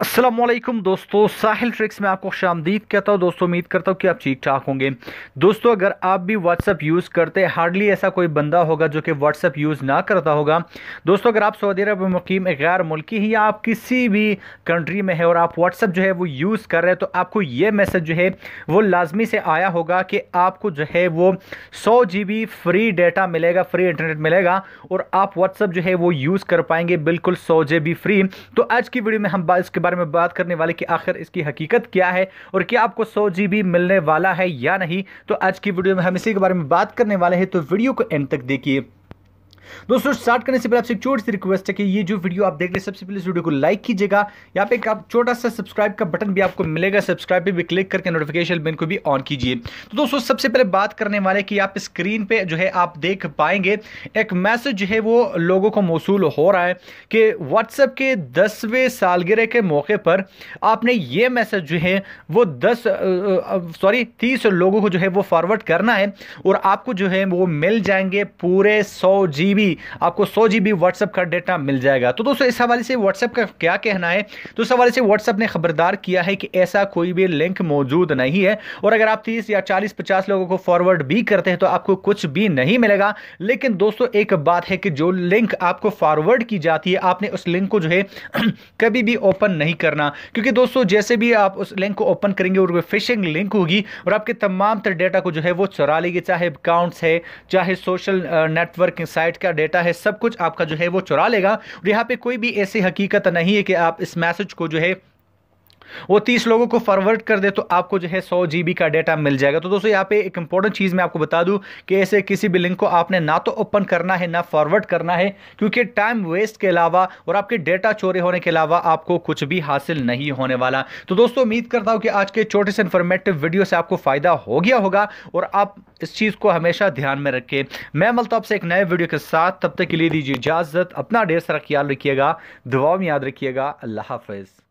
असलम दोस्तों, साहिल ट्रिक्स में आपको शामदीद कहता हूँ। दोस्तों, उम्मीद करता हूँ कि आप ठीक ठाक होंगे। दोस्तों, अगर आप भी व्हाट्सअप यूज़ करते हैं हार्डली ऐसा कोई बंदा होगा जो कि व्हाट्सअप यूज़ ना करता होगा। दोस्तों, अगर आप सऊदी अरब में मुकीम, गैर मुल्की ही या आप किसी भी कंट्री में है और आप व्हाट्सअप जो है वो यूज़ कर रहे हैं तो आपको ये मैसेज जो है, वो लाजमी से आया होगा कि आपको जो है वो सौ जी फ्री डेटा मिलेगा फ्री इंटरनेट मिलेगा और आप व्हाट्सअप जो है वो यूज़ कर पाएँगे। बिल्कुल सौ जी फ्री तो आज की वीडियो में हम इसके बारे में बात करने वाले कि आखिर इसकी हकीकत क्या है और क्या आपको सौ जी मिलने वाला है या नहीं? तो आज की वीडियो में हम इसी के बारे में बात करने वाले हैं तो वीडियो को एंड तक देखिए। दोस्तों स्टार्ट करने से पहले आपसे एक छोटी सी रिक्वेस्ट है कि ये जो वीडियो आप देख रहे हैं, सबसे पहले इस वीडियो को लाइक कीजिएगा। यहाँ पे आप छोटा सा सब्सक्राइब का बटन भी आपको मिलेगा। सब्सक्राइब पे भी क्लिक करके नोटिफिकेशन बिन को भी ऑन कीजिए। तो दोस्तों, सबसे पहले बात करने वाले कि आप स्क्रीन पे जो है आप देख पाएँगे। एक मैसेज जो है वो लोगों को मौसू हो रहा है कि व्हाट्सएप के दसवें सालगिरह के मौके पर आपने ये मैसेज जो है, वो दस सॉरी तीस लोगों को जो है वो फॉरवर्ड करना है और आपको जो है वो मिल जाएँगे पूरे सौ जी जीबी आपको सौ जीबी व्हाट्सएप का डेटा मिल जाएगा। तो दोस्तों, इस हवाले से व्हाट्सएप का क्या कहना है? तो इस हवाले से व्हाट्सएप ने खबरदार किया है कि ऐसा कोई भी लिंक मौजूद नहीं है। और अगर आप तीस या चालीस पचास लोगों को फॉरवर्ड भी करते हैं तो आपको कुछ भी नहीं मिलेगा। लेकिन दोस्तों, एक बात है कि जो लिंक आपको फॉरवर्ड की जाती है, आपने उस लिंक को जो है कभी भी ओपन नहीं करना। क्योंकि दोस्तों, जैसे भी आप उस लिंक को ओपन करेंगे, और फिशिंग लिंक होगी, और आपके तमाम तर डेटा को जो है वो चुरा लेगी, चाहे अकाउंट्स है, चाहे सोशल नेटवर्किंग साइट का डेटा है, सब कुछ आपका जो है वो चुरा लेगा। और यहाँ पे कोई भी ऐसी हकीकत नहीं है कि आप इस मैसेज को जो है वो तीस लोगों को फॉरवर्ड कर दे तो आपको जो है सौ जीबी का डेटा मिल जाएगा। तो दोस्तों, यहाँ पे एक इंपॉर्टेंट चीज़ मैं आपको बता दूँ कि ऐसे किसी भी लिंक को आपने ना तो ओपन करना है, ना फॉरवर्ड करना है, क्योंकि टाइम वेस्ट के अलावा और आपके डेटा चोरी होने के अलावा आपको कुछ भी हासिल नहीं होने वाला। तो दोस्तों, उम्मीद करता हूँ कि आज के छोटे से इन्फॉर्मेटिव वीडियो से आपको फ़ायदा हो गया होगा और आप इस चीज़ को हमेशा ध्यान में रखें। मैं मिलता आपसे एक नए वीडियो के साथ। तब तक के लिए दीजिए इजाज़त, अपना ढेर सारा ख्याल रखिएगा दुआ में याद रखिएगा। अल्लाह हाफिज़।